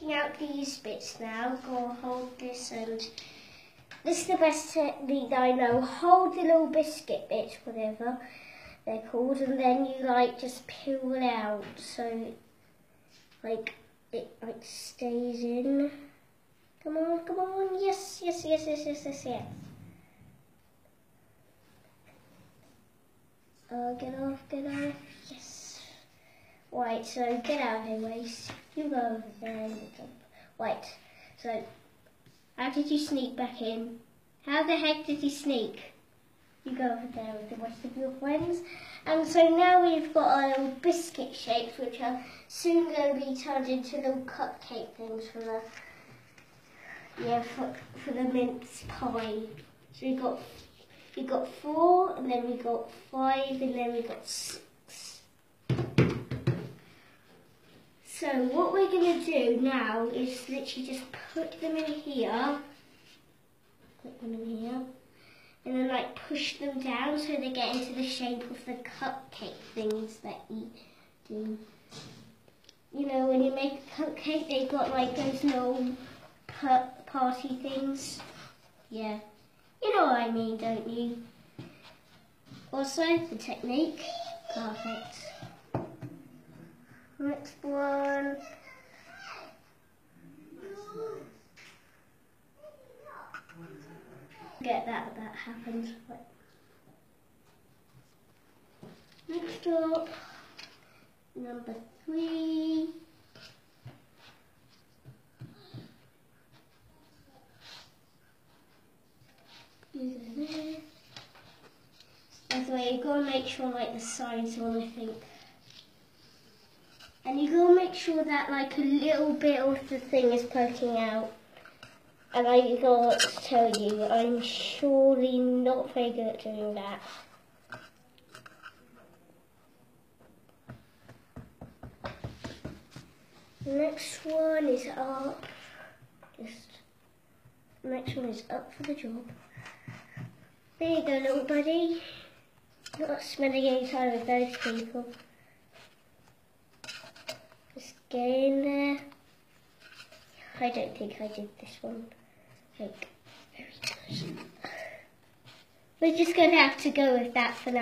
taking out these bits now. Go hold this and this is the best technique I know. Hold the little biscuit bits, whatever they're called, and then you like just peel it out so like it like stays in. Come on, come on, yes, yes, yes, yes, yes, yes, yes. Oh, get off, get off, yes. Right, so get out of here, Waste. You go over there and jump. Right, so how did you sneak back in? How the heck did you sneak? You go over there with the rest of your friends. And so now we've got our little biscuit shapes, which are soon going to be turned into little cupcake things for the yeah for, for the mince pie. So we got we got four, and then we got five, and then we got six. So what we're going to do now is literally just put them in here. Put them in here. And then like push them down so they get into the shape of the cupcake things that you do. You know, when you make a cupcake, they've got like those little party things. Yeah. You know what I mean, don't you? Also, the technique. Perfect. Next one. Get that, that happened. Next up, number three. That's why you've gotta make sure like the sides on I think. And you gotta make sure that like a little bit of the thing is poking out. And I got to tell you, I'm surely not very good at doing that. Next one is up. Just next one is up for the job. There you go, little buddy. Not spending any time with those people. Just get in there. Uh, I don't think I did this one. Like, very good. We're just going to have to go with that for now.